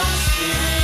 Hospital.